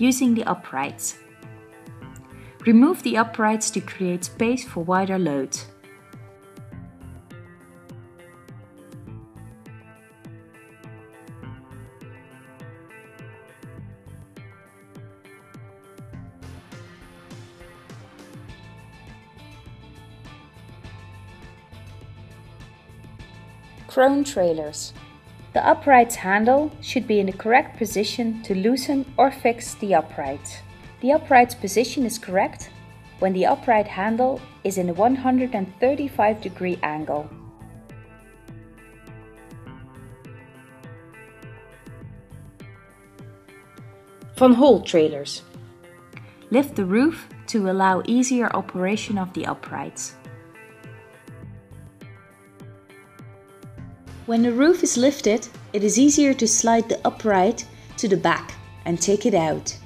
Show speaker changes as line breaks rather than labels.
using the uprights. Remove the uprights to create space for wider loads. Krone trailers. The upright's handle should be in the correct position to loosen or fix the upright. The upright's position is correct when the upright handle is in a 135 degree angle.
Van Hool trailers.
Lift the roof to allow easier operation of the uprights.
When the roof is lifted, it is easier to slide the upright to the back and take it out.